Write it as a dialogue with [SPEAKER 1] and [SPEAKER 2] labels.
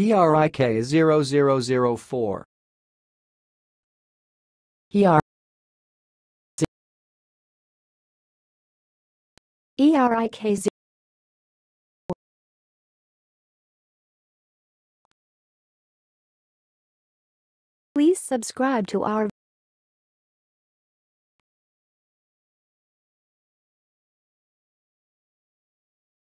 [SPEAKER 1] ERIK 0004.
[SPEAKER 2] ER ERIK 0 Please subscribe to our